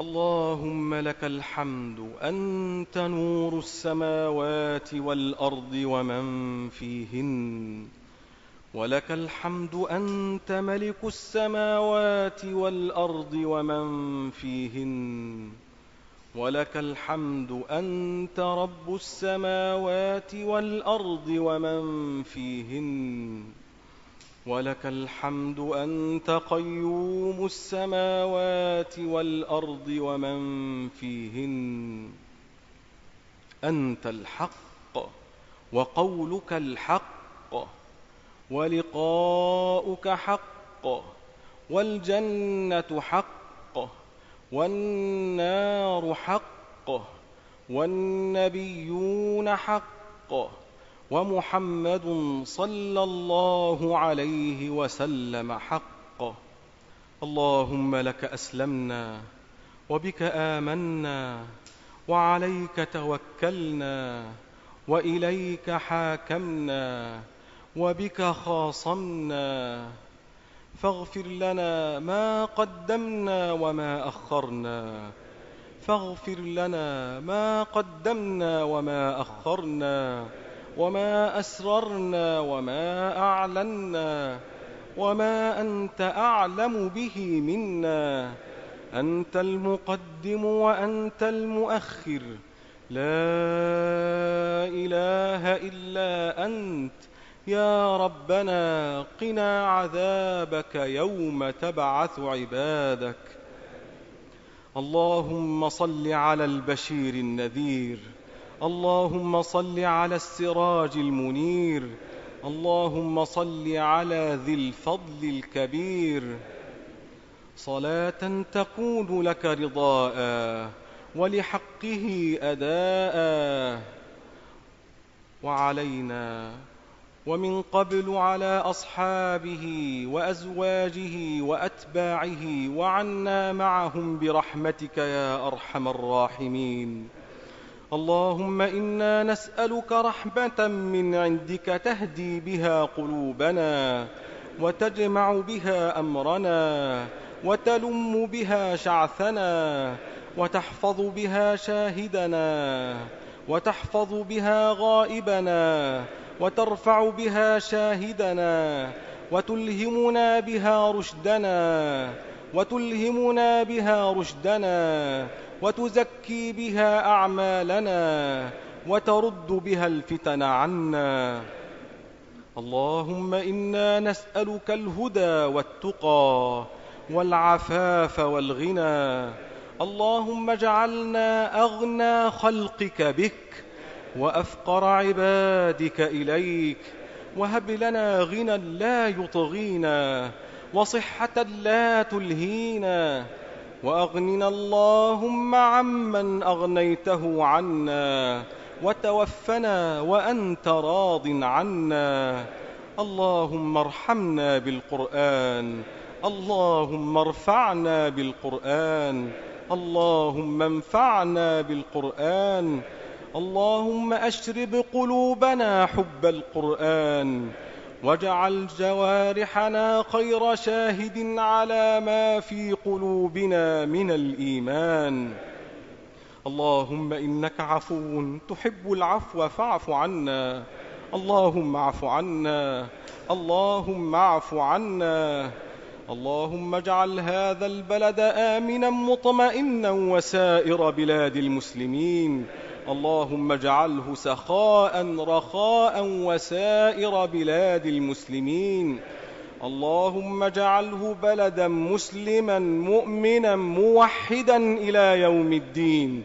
اللهم لك الحمد أنت نور السماوات والأرض ومن فيهن. ولك الحمد أنت ملك السماوات والأرض ومن فيهن. ولك الحمد أنت رب السماوات والأرض ومن فيهن. ولك الحمد أنت قيوم السماوات والأرض ومن فيهن. أنت الحق وقولك الحق ولقاؤك حق والجنة حق والنار حق والنبيون حق ومحمد صلى الله عليه وسلم حق اللهم لك أسلمنا وبك آمنا وعليك توكلنا وإليك حاكمنا وبك خاصمنا. فاغفر لنا ما قدمنا وما أخرنا. فاغفر لنا ما قدمنا وما أخرنا. وما أسررنا وما أعلنا وما أنت أعلم به منا أنت المقدم وأنت المؤخر لا إله إلا أنت يا ربنا قنا عذابك يوم تبعث عبادك اللهم صل على البشير النذير اللهم صل على السراج المنير. اللهم صل على ذي الفضل الكبير. صلاة تكون لك رضاء ولحقه أداء. وعلينا ومن قبل على أصحابه وأزواجه وأتباعه وعنا معهم برحمتك يا أرحم الراحمين. اللهم إنا نسألك رحمة من عندك تهدي بها قلوبنا وتجمع بها أمرنا وتلم بها شعثنا وتحفظ بها شاهدنا وتحفظ بها غائبنا وترفع بها شاهدنا وتلهمنا بها رشدنا وتلهمنا بها رشدنا وتزكي بها أعمالنا وترد بها الفتن عنا. اللهم إنا نسألك الهدى والتقى والعفاف والغنى. اللهم اجعلنا أغنى خلقك بك وأفقر عبادك إليك. وهب لنا غنى لا يطغينا. وصحة لا تلهينا وأغننا اللهم عمن أغنيته عنا وتوفنا وأنت راض عنا. اللهم ارحمنا بالقرآن اللهم ارفعنا بالقرآن اللهم انفعنا بالقرآن اللهم أشرب قلوبنا حب القرآن. واجعل جوارحنا خير شاهد على ما في قلوبنا من الإيمان. اللهم إنك عفو تحب العفو فاعف عنا. اللهم اعف عنا. اللهم اعف عنا. اللهم اجعل هذا البلد آمنا مطمئنا وسائر بلاد المسلمين. اللهم اجعله سخاء رخاء وسائر بلاد المسلمين. اللهم اجعله بلدا مسلما مؤمنا موحدا إلى يوم الدين.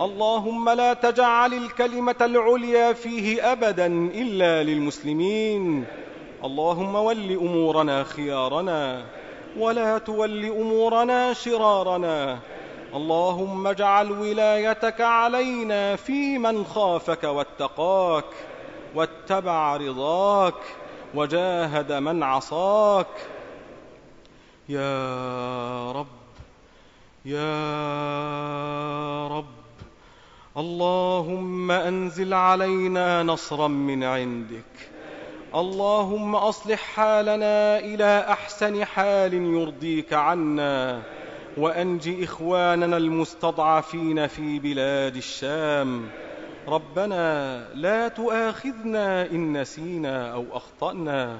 اللهم لا تجعل الكلمة العليا فيه أبدا إلا للمسلمين. اللهم ول أمورنا خيارنا ولا تول أمورنا شرارنا. اللهم اجعل ولايتك علينا في من خافك واتقاك واتبع رضاك وجاهد من عصاك. يا رب يا رب اللهم أنزل علينا نصرا من عندك. اللهم أصلح حالنا إلى أحسن حال يرضيك عنا وأنج إخواننا المستضعفين في بلاد الشام. ربنا لا تؤاخذنا إن نسينا أو أخطأنا.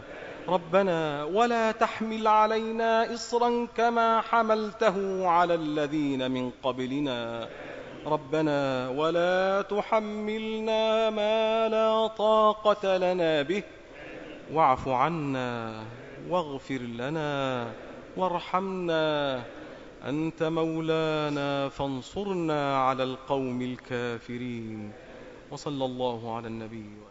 ربنا ولا تحمل علينا اصرا كما حملته على الذين من قبلنا. ربنا ولا تحملنا ما لا طاقة لنا به. واعف عنا واغفر لنا وارحمنا أنت مولانا فانصرنا على القوم الكافرين. وصلى الله على النبي